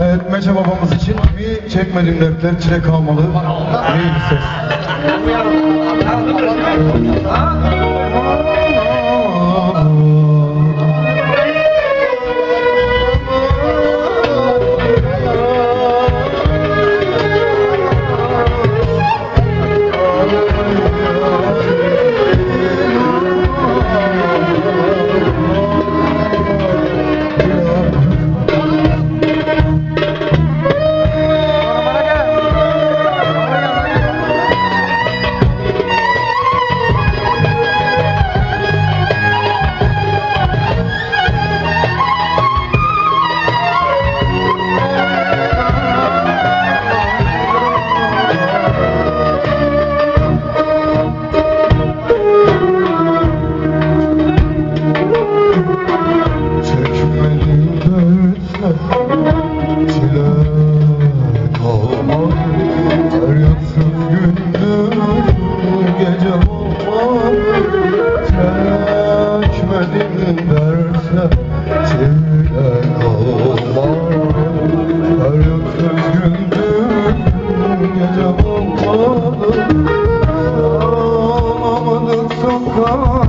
Evet Mece babamız için bir çekmedim dertler çile kalmalı. İyi bir ses. Bulamadık sokak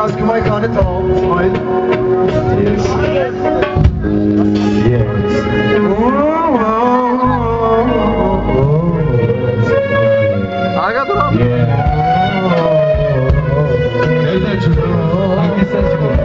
ask you my God at all. Smile. Yes. Yes. Aga dur abi. Yeah. Oh. Oh. Oh. Oh.